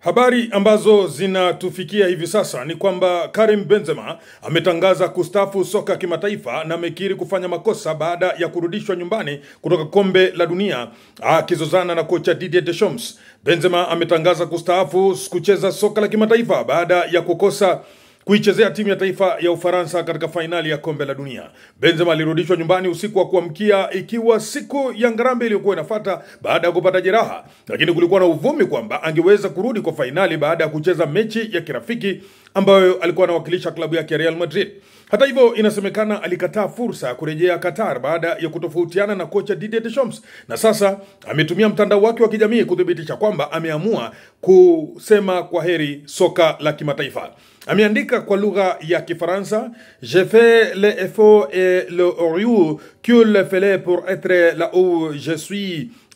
Habari ambazo zinatufikia hivi sasa ni kwamba Karim Benzema ametangaza kustafu soka kimataifa na amekiri kufanya makosa baada ya kurudishwa nyumbani kutoka kombe la dunia akizozana na kocha Didier Deschamps. Benzema ametangaza kustaafu kucheza soka la kimataifa baada ya kukosa kuichezea timu ya taifa ya Ufaransa katika fainali ya kombe la dunia. Benzema alirudishwa nyumbani usiku wa kuamkia ikiwa siku ya ngarambe iliyokuwa inafuata baada ya kupata jeraha, lakini kulikuwa na uvumi kwamba angeweza kurudi kwa fainali baada ya kucheza mechi ya kirafiki ambayo alikuwa anawakilisha klabu yake ya Real Madrid. Hata hivyo, inasemekana alikataa fursa ya kurejea Qatar baada ya kutofautiana na kocha Didier Deschamps, na sasa ametumia mtandao wake wa kijamii kuthibitisha kwamba ameamua kusema kwa heri soka la kimataifa. Ameandika kwa lugha ya Kifaransa, je fais le effort et le oriou qu'il fallait pour être là où je suis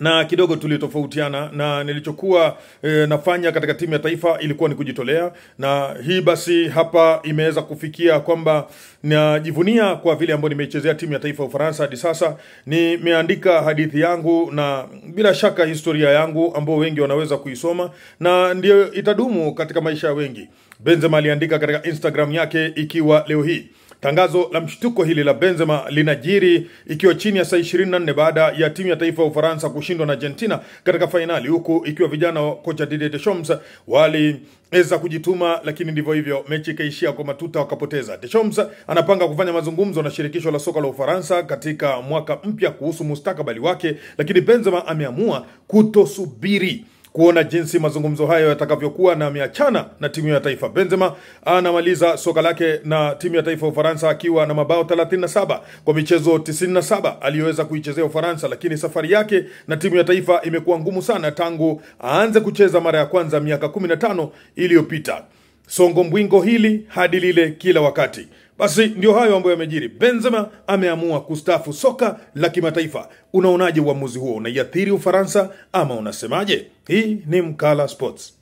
na kidogo tulitofautiana na nilichokuwa e, nafanya katika timu ya taifa ilikuwa ni kujitolea, na hii basi hapa imeweza kufikia kwamba najivunia kwa vile ambayo nimeichezea timu ya taifa ya Ufaransa hadi sasa. Nimeandika hadithi yangu na bila shaka historia yangu ambao wengi wanaweza kuisoma na ndio itadumu katika maisha ya wengi. Benzema aliandika katika Instagram yake ikiwa leo hii Tangazo la mshtuko hili la Benzema linajiri ikiwa chini ya saa 24 baada ya timu ya taifa ya Ufaransa kushindwa na Argentina katika fainali, huku ikiwa vijana wa kocha Didier Deschamps waliweza kujituma, lakini ndivyo hivyo, mechi ikaishia kwa matuta, wakapoteza. Deschamps anapanga kufanya mazungumzo na shirikisho la soka la Ufaransa katika mwaka mpya kuhusu mustakabali wake, lakini Benzema ameamua kutosubiri kuona jinsi mazungumzo hayo yatakavyokuwa na ameachana na timu ya taifa. Benzema anamaliza soka lake na timu ya taifa ya Ufaransa akiwa na mabao 37 kwa michezo 97 aliyoweza kuichezea Ufaransa, lakini safari yake na timu ya taifa imekuwa ngumu sana tangu aanze kucheza mara ya kwanza miaka 15 iliyopita. Songo mbwingo hili hadi lile kila wakati. Basi ndio hayo ambayo yamejiri. Benzema ameamua kustafu soka la kimataifa. Unaonaje uamuzi huo? Unaiathiri Ufaransa ama unasemaje? Hii ni Mkala Sports.